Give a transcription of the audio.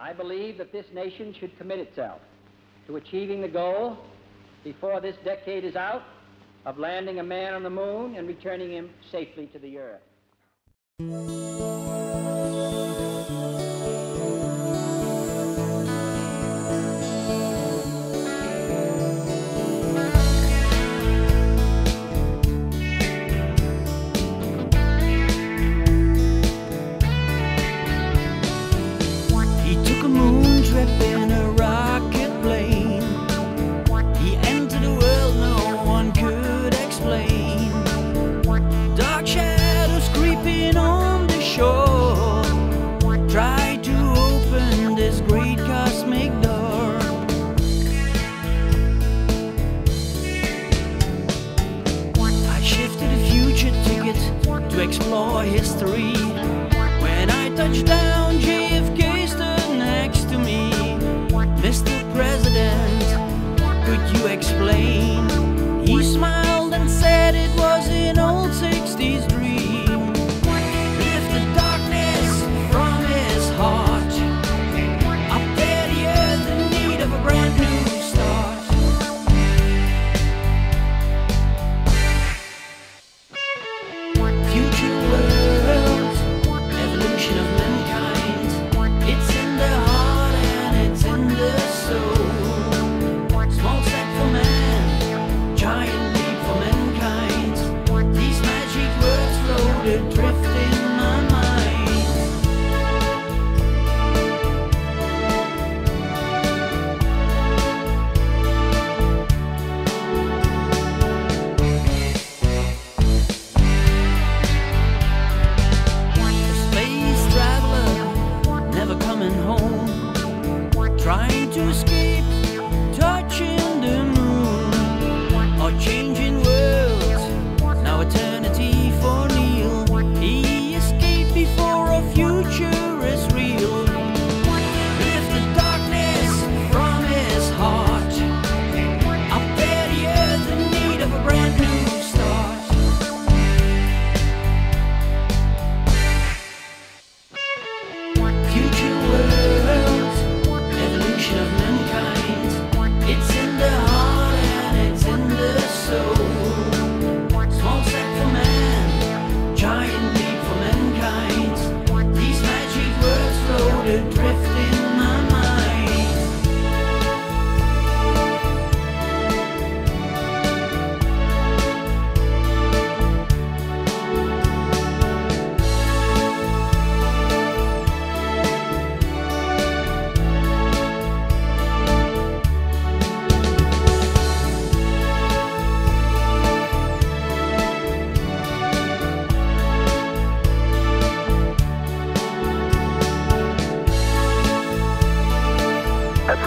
I believe that this nation should commit itself to achieving the goal before this decade is out of landing a man on the moon and returning him safely to the earth. He took a moon trip in a rocket plane. He entered a world no one could explain. Dark shadows creeping on the shore. Tried to open this great cosmic door. I shifted a future ticket to explore history. Trying